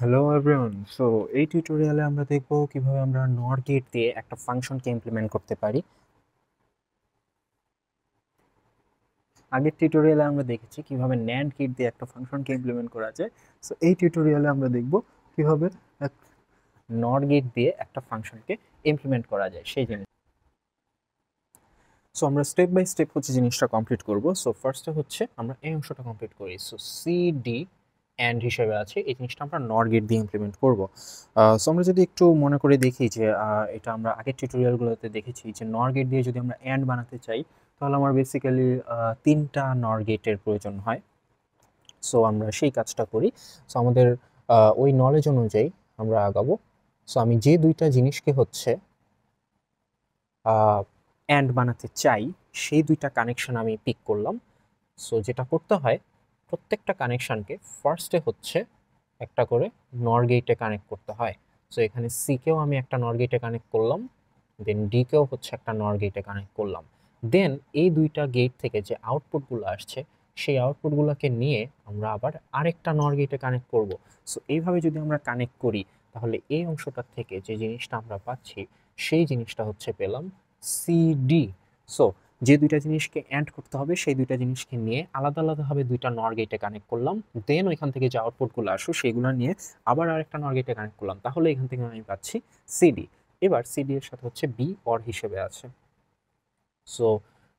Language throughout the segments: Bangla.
হ্যালো এভরিওয়ান সো এই টিউটোরিয়ালে আমরা দেখব কীভাবে আমরা নর গেট দিয়ে একটা ফাংশনকে ইমপ্লিমেন্ট করতে পারি। আগের টিউটোরিয়ালে আমরা দেখেছি কীভাবে ন্যান্ড গেট দিয়ে একটা ফাংশনকে ইমপ্লিমেন্ট করা যায়। সো এই টিউটোরিয়ালে আমরা দেখব কীভাবে এক নর গেট দিয়ে একটা ফাংশনকে ইমপ্লিমেন্ট করা যায়, সেই জিনিস। সো আমরা স্টেপ বাই স্টেপ হচ্ছে জিনিসটা কমপ্লিট করব। সো ফার্স্টে হচ্ছে আমরা এই অংশটা কমপ্লিট করি। সো সি ডি অ্যান্ড হিসেবে আছে, এই জিনিসটা আমরা নর গেট দিয়ে ইমপ্লিমেন্ট করব। সো আমরা যদি একটু মনে করে দেখি যে এটা আমরা আগের টিউটোরিয়ালগুলোতে দেখেছি যে নর গেট দিয়ে যদি আমরা অ্যান্ড বানাতে চাই, তাহলে আমার বেসিক্যালি তিনটা নর গেটের প্রয়োজন হয়। সো আমরা সেই কাজটা করি। সো আমাদের ওই নলেজ অনুযায়ী আমরা আগাবো। সো আমি যে দুইটা জিনিসকে হচ্ছে অ্যান্ড বানাতে চাই, সেই দুইটা কানেকশন আমি পিক করলাম। সো যেটা করতে হয় প্রত্যেকটা কানেকশানকে ফার্স্টে হচ্ছে একটা করে নর কানেক্ট করতে হয়। সো এখানে সিকেও আমি একটা নর গেটে কানেক্ট করলাম দেন ডিকেও হচ্ছে একটা নর কানেক্ট করলাম। দেন এই দুইটা গেট থেকে যে আউটপুটগুলো আসছে, সেই আউটপুটগুলোকে নিয়ে আমরা আবার আরেকটা নর গেটে কানেক্ট করব। সো এইভাবে যদি আমরা কানেক্ট করি, তাহলে এই অংশটার থেকে যে জিনিসটা আমরা পাচ্ছি, সেই জিনিসটা হচ্ছে পেলাম সিডি সো যে দুইটা জিনিসকে অ্যান্ড করতে হবে, সেই দুইটা জিনিসকে নিয়ে আলাদা আলাদাভাবে দুইটা নর গেটে কানেক্ট করলাম। দেন ওইখান থেকে যে আউটপুটগুলো আসো, সেগুলো নিয়ে আবার আরেকটা নর গেটে কানেক্ট করলাম। তাহলে এখান থেকে আমি পাচ্ছি সিডি এবার সিডি এর সাথে হচ্ছে বি অর হিসেবে আছে। সো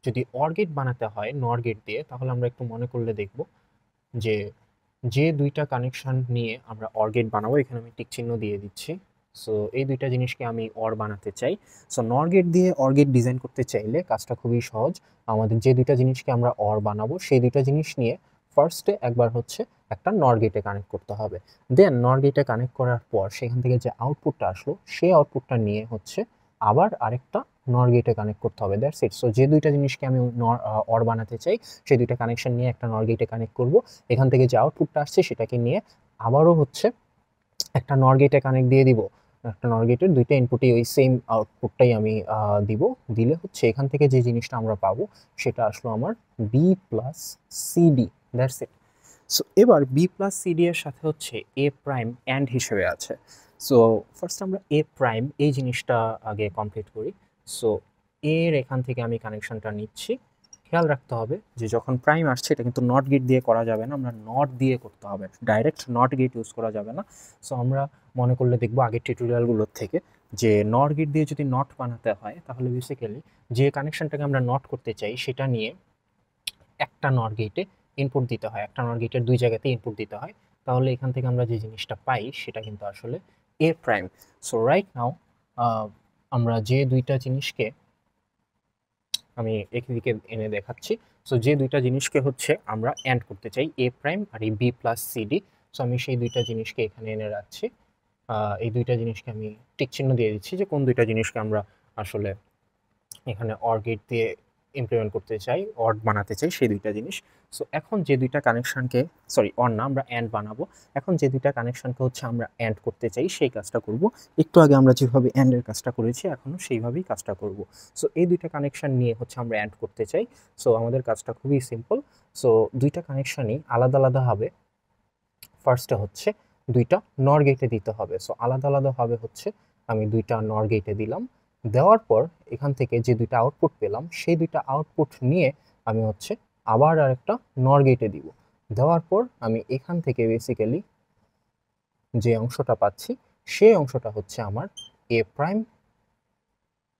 যদি অর গেট বানাতে হয় নর গেট দিয়ে, তাহলে আমরা একটু মনে করলে দেখব যে যে দুইটা কানেকশন নিয়ে আমরা অর গেট বানাবো, এখানে আমি টিক চিহ্ন দিয়ে দিচ্ছি। সো এই দুইটা জিনিসকে আমি অর বানাতে চাই। সো নর গেট দিয়ে অর গেট ডিজাইন করতে চাইলে কাজটা খুবই সহজ। আমাদের যে দুইটা জিনিসকে আমরা অর বানাবো, সেই দুইটা জিনিস নিয়ে ফার্স্টে একবার হচ্ছে একটা নর গেটে কানেক্ট করতে হবে। দেন নর গেটে কানেক্ট করার পর সেখান থেকে যে আউটপুটটা আসলো, সেই আউটপুটটা নিয়ে হচ্ছে আবার আরেকটা নর গেটে কানেক্ট করতে হবে। দ্যাটস ইট সো যে দুইটা জিনিসকে আমি নর অর বানাতে চাই, সেই দুইটা কানেকশন নিয়ে একটা নর গেটে কানেক্ট করব। এখান থেকে যে আউটপুটটা আসছে, সেটাকে নিয়ে আবারও হচ্ছে একটা নর গেটে কানেক্ট দিয়ে দিব। একটা নর গেটের দুইটা ইনপুটই ওই সেম আউটপুটটাই আমি দিব। দিলে হচ্ছে এখান থেকে যে জিনিসটা আমরা পাবো, সেটা আসলো আমার B plus CD that's it so এবার বি প্লাস সিডি এর সাথে হচ্ছে এ প্রাইম অ্যান্ড হিসেবে আছে। সো ফার্স্ট আমরা এ প্রাইম এই জিনিসটা আগে কমপ্লিট করি। সো এর এখান থেকে আমি কানেকশনটা নিচ্ছি। খেয়াল রাখতে হবে যে যখন প্রাইম আসছে, এটা কিন্তু নট গেট দিয়ে করা যাবে না। আমরা নট দিয়ে করতে হবে। ডাইরেক্ট নট গেট ইউজ করা যাবে না। সো আমরা মনে করলে দেখব আগের টিউটোরিয়ালগুলোর থেকে যে নট গেট দিয়ে যদি নট বানাতে হয়, তাহলে বেসিক্যালি যে কানেকশানটাকে আমরা নট করতে চাই, সেটা নিয়ে একটা নট গেটে ইনপুট দিতে হয়। একটা নট গেটের দুই জায়গাতে ইনপুট দিতে হয়। তাহলে এখান থেকে আমরা যে জিনিসটা পাই, সেটা কিন্তু আসলে A prime so right now আমরা যে দুইটা জিনিসকে আমি এদিকে এনে দেখাচ্ছি। সো যে দুইটা জিনিসকে হচ্ছে আমরা অ্যান্ড করতে চাই এ প্রাইম আর এই বি প্লাস সিডি সো আমি সেই দুইটা জিনিসকে এখানে এনে রাখছি। এই দুইটা জিনিসকে আমি টিক চিহ্ন দিয়ে দিচ্ছি যে কোন দুইটা জিনিসকে আমরা আসলে এখানে অর্গেট দিয়ে ইমপ্লিমেন্ট করতে চাই অড বানাতে চাই সেই দুইটা জিনিস। সো এখন যে দুইটা কানেকশানকে সরি অর না, আমরা অ্যান্ড বানাবো। এখন যে দুইটা কানেকশানকে হচ্ছে আমরা অ্যান্ড করতে চাই, সেই কাজটা করব। একটু আগে আমরা যেভাবে অ্যান্ডের কাজটা করেছি এখনও সেইভাবেই কাজটা করব। সো এই দুইটা কানেকশান নিয়ে হচ্ছে আমরা অ্যান্ড করতে চাই। সো আমাদের কাজটা খুবই সিম্পল সো দুইটা কানেকশানই আলাদা আলাদা হবে। ফার্স্টে হচ্ছে দুইটা নর গেটে দিতে হবে। সো আলাদা আলাদাভাবে হচ্ছে, আমি দুইটা নর গেটে দিলাম। দেওয়ার পর এখান থেকে যে দুইটা আউটপুট পেলাম, সেই দুইটা আউটপুট নিয়ে আমি হচ্ছে আবার আরেকটা নর গেটে দিব। দেওয়ার পর আমি এখান থেকে বেসিক্যালি যে অংশটা পাচ্ছি, সেই অংশটা হচ্ছে আমার A prime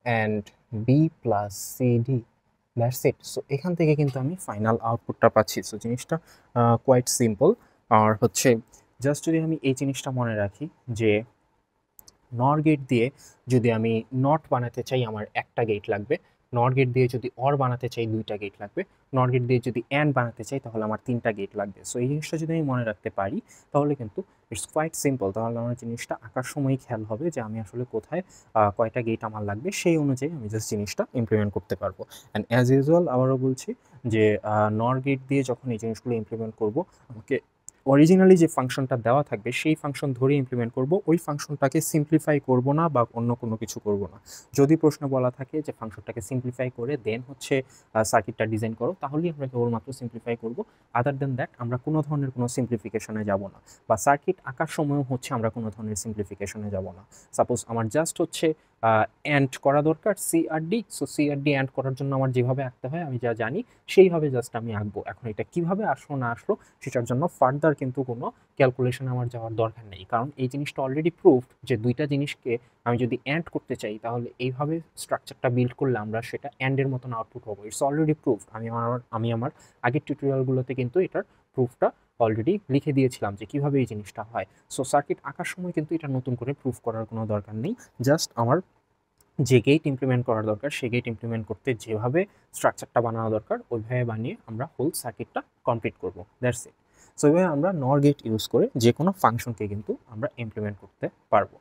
and B plus CD that's it so এখান থেকে কিন্তু আমি ফাইনাল আউটপুটটা পাচ্ছি। সো জিনিসটা কোয়াইট সিম্পল আর হচ্ছে জাস্ট যদি আমি এই জিনিসটা মনে রাখি যে নর গেট দিয়ে যদি আমি নট বানাতে চাই, আমার একটা গেট লাগবে। নর গেট দিয়ে যদি অর বানাতে চাই, দুইটা গেট লাগবে। নর গেট দিয়ে যদি অ্যান্ড বানাতে চাই, তাহলে আমার তিনটা গেট লাগবে। সো এই জিনিসটা যদি আমি মনে রাখতে পারি, তাহলে কিন্তু ইটস কোয়াইট সিম্পল তাহলে আমার জিনিসটা আঁকার সময়ই খেয়াল হবে যে আমি আসলে কোথায় কয়টা গেট আমার লাগবে। সেই অনুযায়ী আমি জাস্ট জিনিসটা ইমপ্লিমেন্ট করতে পারব। অ্যান্ড অ্যাজ ইউজুয়াল আবারও বলছি যে নর গেট দিয়ে যখন এই জিনিসগুলো ইমপ্লিমেন্ট করব, আমাকে অরিজিনালি যে ফাংশনটা দেওয়া থাকবে, সেই ফাংশন ধরে ইমপ্লিমেন্ট করব। ওই ফাংশনটাকে সিম্পলিফাই করব না বা অন্য কোনো কিছু করব না। যদি প্রশ্ন বলা থাকে যে ফাংশনটাকে সিম্পলিফাই করে দেন হচ্ছে সার্কিটটা ডিজাইন করো, তাহলেই আমরা কেবলমাত্র সিম্পলিফাই করব। আদার দেন দ্যাট আমরা কোনো ধরনের কোনো সিম্পলিফিকেশনে যাব না। বা সার্কিট আঁকার সময়ও হচ্ছে আমরা কোনো ধরনের সিম্পলিফিকেশনে যাব না। সাপোজ আমার জাস্ট হচ্ছে অ্যান্ড করা দরকার সি আর ডি সো সি আর ডি অ্যান্ড করার জন্য আমার যেভাবে আঁকতে হয়, আমি যা জানি, সেইভাবে জাস্ট আমি আঁকবো। এখন এটা কীভাবে আসলো, না আসলো, সেটার জন্য ফার্দার কিন্তু কোনো ক্যালকুলেশন আমার যাওয়ার দরকার নেই। কারণ এই জিনিসটা অলরেডি প্রুফড যে দুইটা জিনিসকে আমি যদি অ্যান্ড করতে চাই, তাহলে এইভাবে স্ট্রাকচারটা বিল্ড করলে আমরা সেটা অ্যান্ডের মতন আউটপুট হব ইটস অলরেডি প্রুফ আমি আমার আমি আমার আগের টিউটোরিয়ালগুলোতে কিন্তু এটার প্রুফটা অলরেডি লিখে দিয়েছিলাম যে কীভাবে এই জিনিসটা হয়। সো সার্কিট আঁকার সময় কিন্তু এটা নতুন করে প্রুফ করার কোনো দরকার নেই। জাস্ট আমার যে গেট ইমপ্লিমেন্ট করার দরকার, সে গেট ইমপ্লিমেন্ট করতে যেভাবে স্ট্রাকচারটা বানানো দরকার, ওইভাবে বানিয়ে আমরা হোল সার্কিটটা কমপ্লিট করব। দ্যাটস ইট সো এভাবে আমরা নর গেট ইউজ করে যে কোনো ফাংশনকে কিন্তু আমরা ইমপ্লিমেন্ট করতে পারব।